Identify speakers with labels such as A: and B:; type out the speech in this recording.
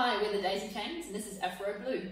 A: Hi, we're the Daisy Chains, and this is Afro Blue.